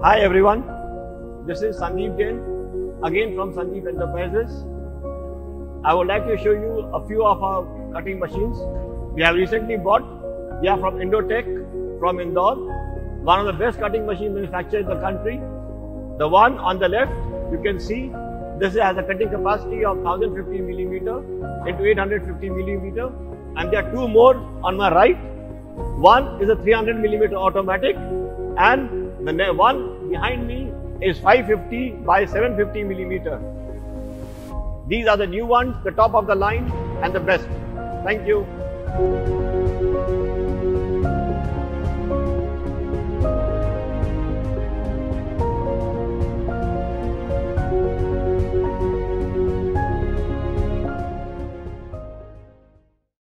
Hi everyone, this is Sandeep Jain, again from Sandeep Enterprises. I would like to show you a few of our cutting machines. We have recently bought, they are from Indotech, from Indore, one of the best cutting machine manufacturers in the country. The one on the left, you can see, this has a cutting capacity of 1050 millimeter into 850 millimeter, and there are two more on my right. One is a 300 millimeter automatic, and the one behind me is 550 by 750 millimeter. These are the new ones, the top of the line and the best. Thank you.